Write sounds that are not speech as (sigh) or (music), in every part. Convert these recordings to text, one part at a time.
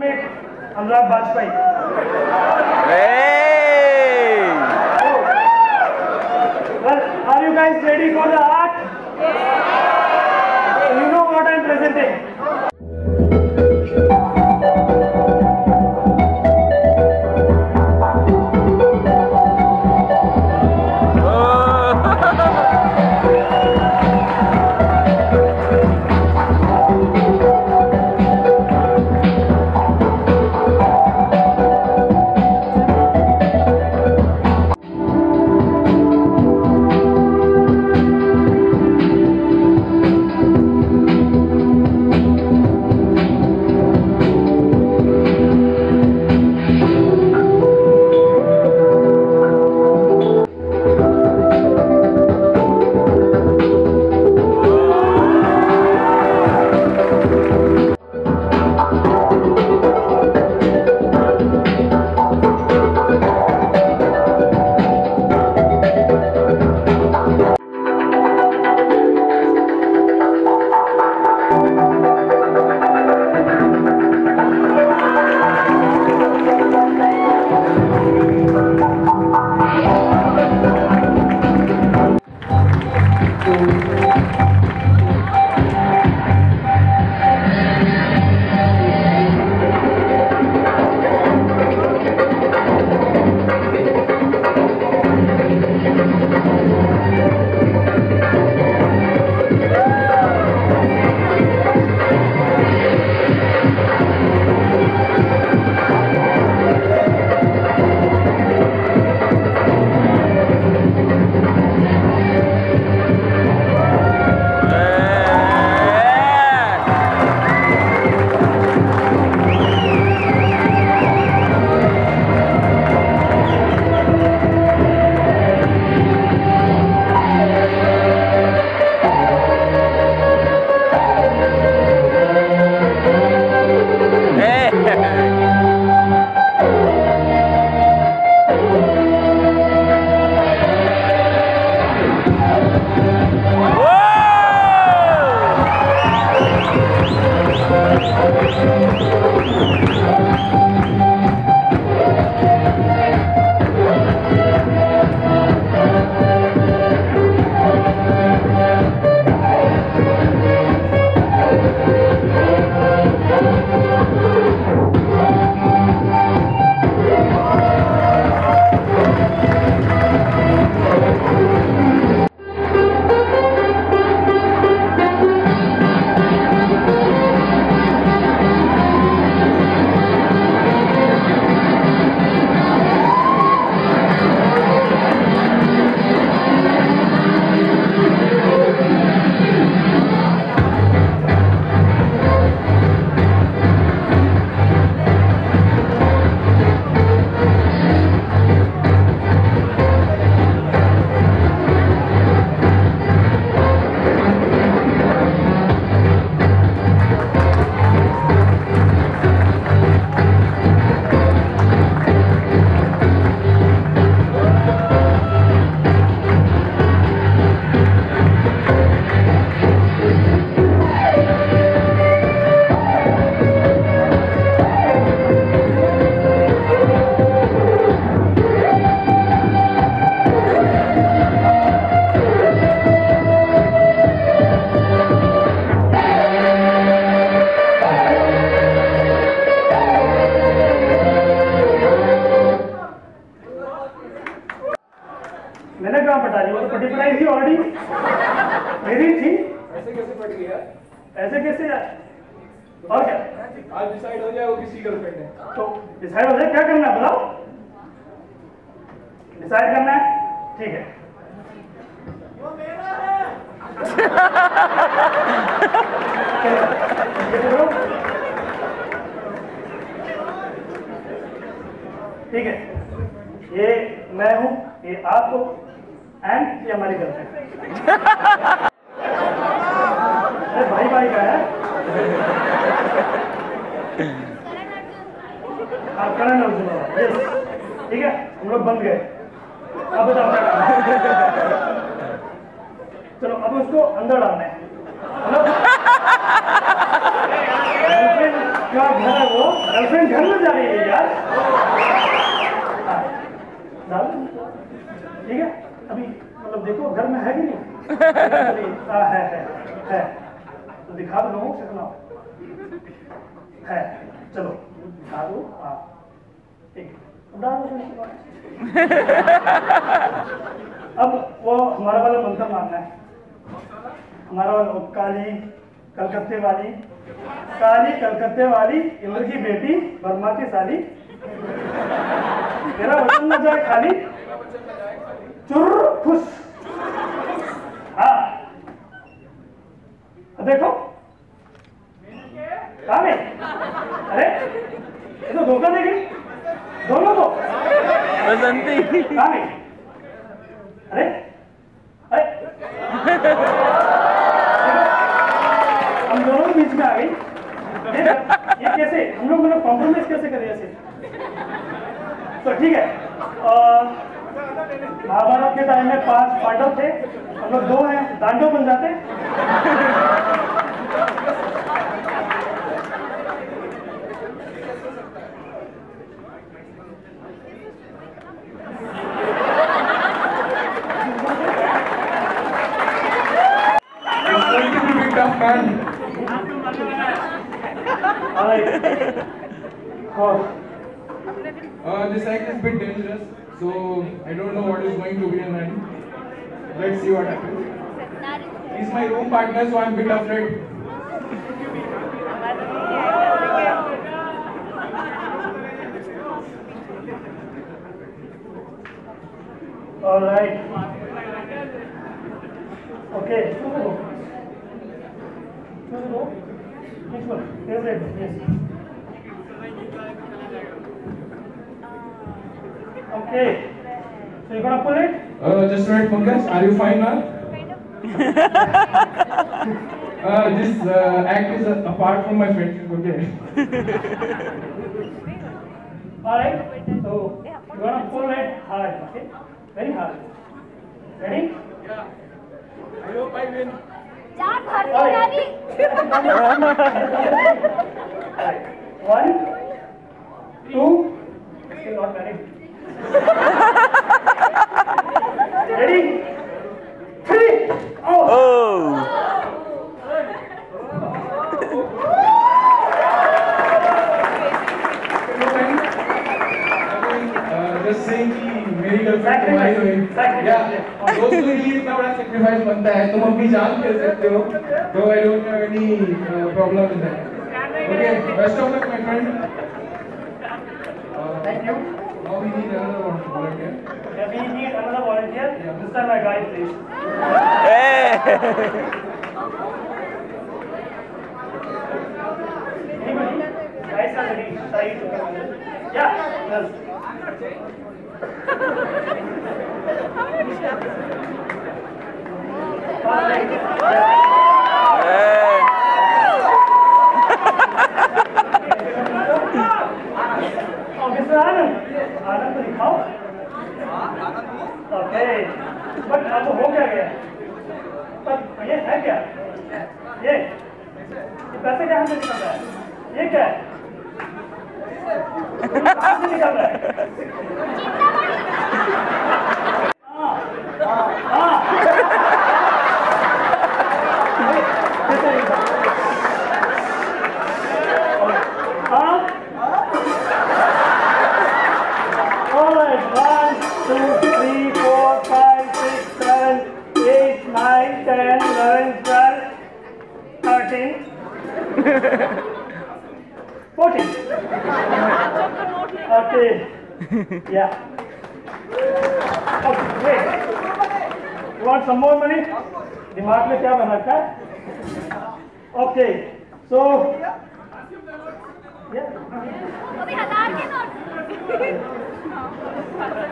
में Anurag Vajpayee! Well, are you guys ready for the art? You know what I'm presenting. आज decide हो जाए वो किसी गर्लफ्रेंड है तो डिसाइड हो जाए क्या करना है? बताओ। डिसाइड करना है? ठीक है। ये करो। ठीक है। ये मैं हूँ ये आप हो एंड ये हमारी गर्लफ्रेंड भाई भाई का है। करण अर्जुन यस ठीक है? हम लोग बन गए। अब बताओ चलो अब उसको अंदर डालना है। मतलब घर है वो? गर्लफ्रेंड घर में जा रही है यार। हाँ, डाल। ठीक है? अभी मतलब देखो घर में है कि नहीं? (laughs) हाँ है है है। तो दिखा दो लोगों को सकना है। चलो दिखा दो ठीक। है अब डाल दो अब वो हमारा वाला मंत्र मानना है। हमारा वाला काली कलकत्ते वाली काली कलकत्ते वाली इंद्र की बेटी वर्मा की साली। मेरा वचन न जाए खाली। चुर फुस हाँ। देखो। कहा है धोखा देगी? दोनों को? बसंती। अरे अरे। हम दोनों के बीच में आ गई। ये कैसे? हम लोग मतलब कॉम्प्रोमाइज कैसे करें ऐसे? तो ठीक है। महाभारत के टाइम में पाँच पांडव थे। हम लोग दो हैं दांडव बन जाते। Uh, this act is a bit dangerous, so I don't know what is going to be in end. Let's see what happens. He's my room partner, so I'm a bit afraid. alright. Okay. Which one? Favorite? Yes. Okay. So you're gonna pull it? Uh, just wait, Pankaj. Are you fine now? (laughs) Uh, this uh, act is uh, apart from my friendship, okay? Alright. So you're gonna pull it hard, okay? Very hard. Ready? I hope I win. चार भर Alright. गाड़ी One, (laughs) two, still not married. Ready? Three. Oh. Oh! मेरी girlfriend तुम्हारी हुई या दोस्तों के लिए इतना बड़ा सेक्रीफाइस बनता है तुम अपनी जान दे सकते हो तो I don't have any problem in that okay best of luck my friend Thank you. we need another volunteer. Yeah, we need another volunteer. Yeah, this time a guy, please. Hey! Guys are ready. To come. Yeah. Yes. (laughs) 9, 10, 11, 12, 13, 14. Okay. Yeah. Okay, great. You want some more money? दिमाग (laughs) में क्या बना था okay so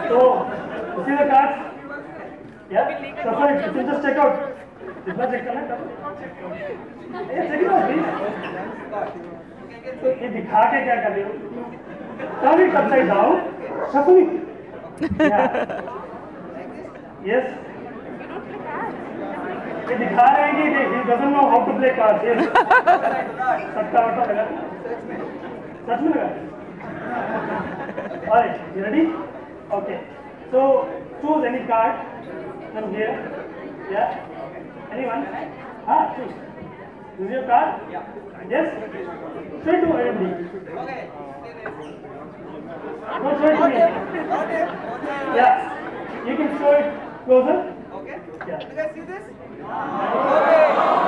So, see the cards. Yeah? So fine, you can just check out. कितना check करना है? It out, please. तो ये दिखा के क्या कर रहे हो? Turn it upside down. It. Yeah. Yes. ये दिखा रहे हैं कि he doesn't know how to play cards. Yes. सट्टा वट्टा लगा सच में लगा Alright, you ready? Okay. So choose any card from here. Yeah. Anyone? Ah. This is your card? Yeah. Yes? Show it to IMD. No, show it to me. Yeah. You can show it closer. Okay. Yeah. You guys see this? Okay.